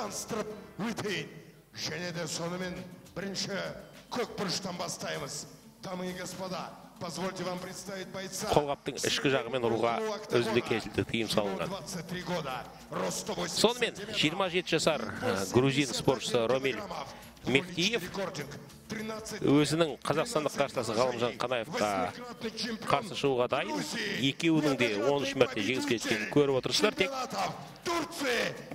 таныстырып өтейін және де сонымен бірінші көк бұрыштан бастаймыз. Дамы и господа позвольте вам представить бойца қолғаптың ішкі жағымен ұруға үзілді кесілді тыйым салынған. 23 года рост 189 сонымен 27 жасар ә, грузин спортшысы ромель мехтиев рекординг 13 өзінің қазақстандық қарсыласы ғалымжан қанаевқа қарсы шығуға дайын. Екеуінің де 13 мәрте жеңіске жеткенін көріп отырсыздар. Тек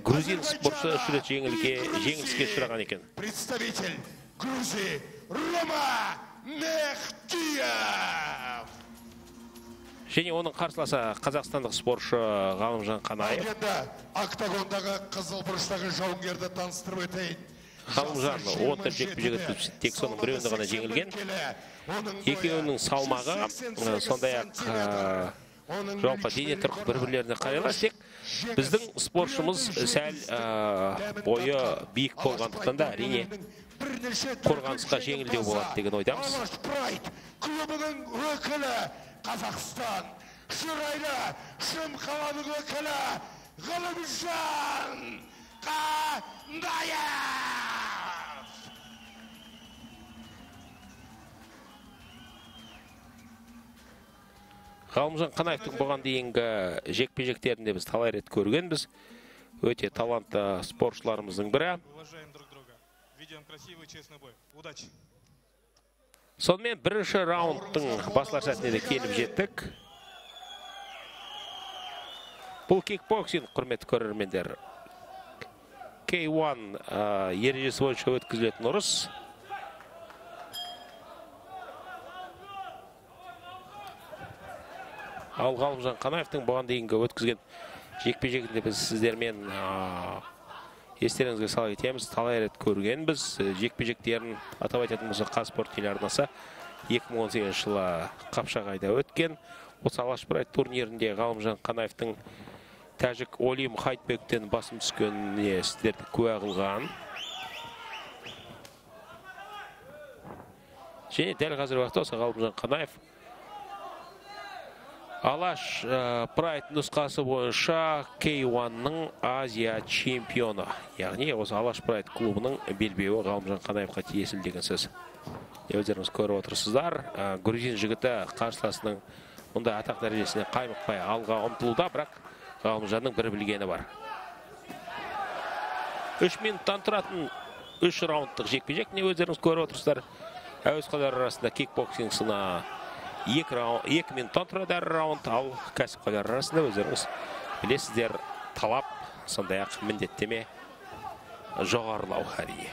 грузин спортшы үш рет жеңілге жеңіліске ұшыраған екен. Представитель Грузии Рома Мехтиев және оның қарсыласы қазақстандық спортшы ғалымжан қанаев. Октагондағы қызыл бұрыштағы жауынгерді таныстырып өтейін. Ғалымжан он төрт жекпе жек өткізіп тек соның біреуінде ғана жеңілген. Екеуінің салмағы сондай ақ жалпы дене тұрқы бір бірлеріне қарайлас тек біздің спортшымыз сәл бойы биік болғандықтан да әрине қорғанысқа жеңілдеу болады деген ойдамыз. Клубының өкілі қазақстан. Шырайлы шым қаланың өкілі ғылымжан қанаев ғалымжан қанаевтың бұған дейінгі жекпе жектерінде біз талай рет көргенбіз. Өте талантты спортшыларымыздың бірі. Сонымен бірінші раундтың басылар сәтіне де келіп жеттік. Бұл кикбоксинг құрметті көрермендер. K1 ә, ережесі бойынша өткізілетін ұрыс. Ал ғалымжан қанаевтың бұған дейінгі өткізген жекпе жегінде біз сіздермен естеріңізге сала кетеміз талай рет көргенбіз. Жекпе жектерін атап айтатын болсақ қазспорт телеарнасы 2018 жылы қапшағайда өткен. Осы алаш турнирінде ғалымжан қанаевтың тәжік олим хайтбектен басым түскеніне сіздерді куә қылған. Және дәл қазіргі уақытта осы ғалымжан қанаев алаш ә, прайд нұсқасы бойынша K1-ның азия чемпионы. Яғни осы алаш прайд клубының белбеуі ғалымжан қанаевқа тиесілі деген сөз. Өздеріңіз көріп отырсыздар. Ә, грузин жігіті қарсыласының мұндай атақ дәрежесіне қаймықпай алға ұмтылуда бірақ ғалымжанның бір білгені бар. Үш минуттан тұратын үш раундтық жекпе жек міне өздеріңіз көріп отырсыздар? Әуесқойлар арасында кикбоксинг сына екі, раунд, екі минуттан тұрады әр раунд. Ал кәсіпқойлар арасында өздеріңіз білесіздер талап сондай ақ міндеттеме жоғарылау әрине.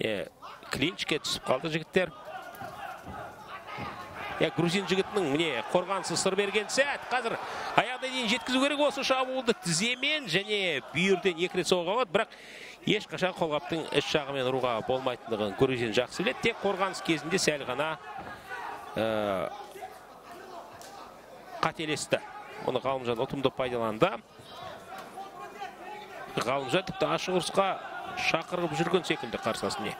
Е, клинчке түсіп қалды жігіттер. Иә грузин жігітінің міне қорғанысы сыр берген сәт. Қазір аяғына дейін жеткізу керек осы шабуылды тіземен және бүйірден екі рет соғуға болады. Бірақ ешқашан қолғаптың іш жағымен ұруға болмайтындығын грузин жақсы біледі. Тек қорғаныс кезінде сәл ғана қателесті оны ғалымжан ұтымды пайдаланды. Ғалымжан тіпті ашық ұрысқа шақырып жүрген секілді қарсыласын не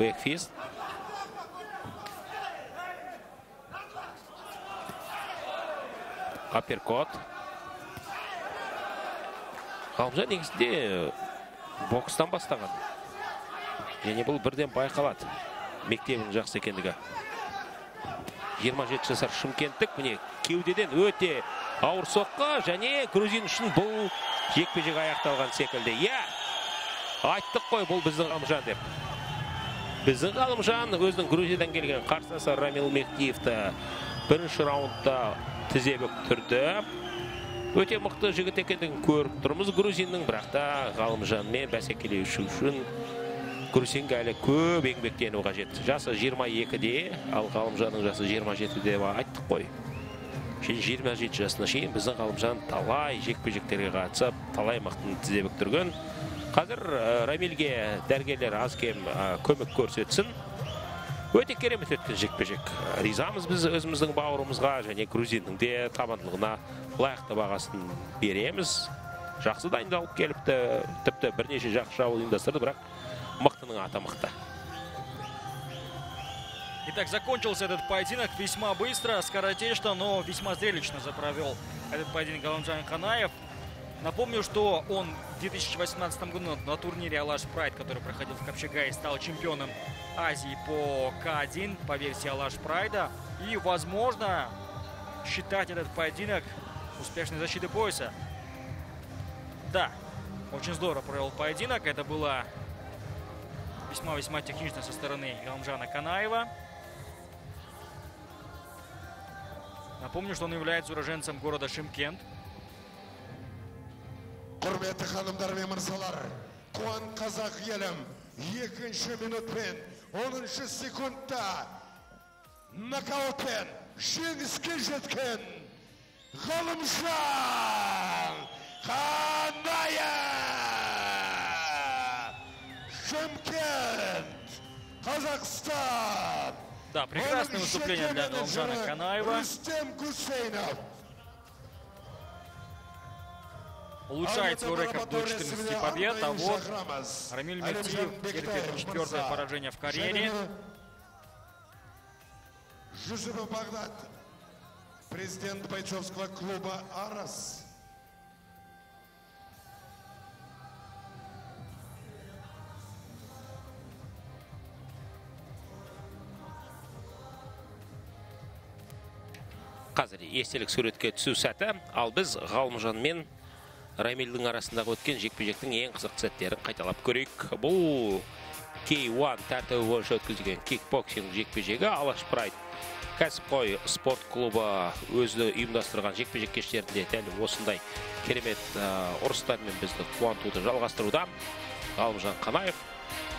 бэкфист. Апперкот ғалымжан негізінде бокстан бастаған. Және бұл бірден байқалады. Мектебінің жақсы екендігі. 27 жасар шымкенттік. Міне кеудеден өте ауыр соққы және грузин үшін бұл жекпе жек аяқталған секілді. Иә айттық қой бұл біздің ғалымжан деп. Біздің ғалымжан өзінің грузиядан келген қарсыласы рамил мехтиевті бірінші раундта тізе бүктірді өте мықты жігіт екендігін көріп тұрмыз. Грузиннің бірақ та ғалымжанмен бәсекелесу үшін грузинге әлі көп еңбектену қажет жасы 22-де ал ғалымжанның жасы 27-де деп айттық қой. Және 27 жасына шейін біздің ғалымжан талай жекпе жектерге қатысып талай мықтыны тізе бүктірген қазір ә, рамильге дәрігерлер аз кем ә, көмек көрсетсін. Өте керемет өткен жекпе жек ризамыз біз өзіміздің бауырымызға және грузиннің де табандылығына лайықты бағасын береміз. Жақсы дайындалып келіпті. Тіпті бірнеше жақсы шабуыл ұйымдастырды бірақ мықтының аты мықты Итак, закончился этот поединок весьма быстро, скоротечно, но весьма зрелищно запровел этот поединок Галамджан Ханаев. Напомню, что он в 2018 году на турнире Алаш Прайд, который проходил в Копчегае, стал чемпионом Азии по К1 по версии Алаш Прайда. И, возможно, считать этот поединок успешной защитой пояса. Да, очень здорово провел поединок. Это было весьма-весьма технично со стороны Галамжана Канаева. Напомню, что он является уроженцем города Шимкент. құрметті ханымдар мен мырзалар қуан қазақ елім екінші минут пен оныншы секундта нокаутпен жеңіске жеткен ғалымжан қанаев шымкент қазақстан Да, прекрасное выступление для менеджері Канаева. гусейнов Улучшает свой рекорд до 14 побед. А вот Рамиль Мехтиев терпит четвертое поражение в карьере. Жусупов Багдад, президент бойцовского клуба «Арас». Қазір естелік суретке түсу сәті. Ал біз ғалымжан мен рамильдің арасындағы өткен жекпе жектің ең қызықты сәттерін қайталап көрейік. Бұл K1 тәртібі бойынша өткізілген кикбоксинг жекпе жегі алаш прайд кәсіпқой спорт клубы өзі ұйымдастырған жекпе жек кештерінде дәл осындай керемет ұрыстармен бізді қуантуды жалғастыруда. Ғалымжан қанаев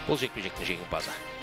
бұл жекпе жектің жеңімпазы.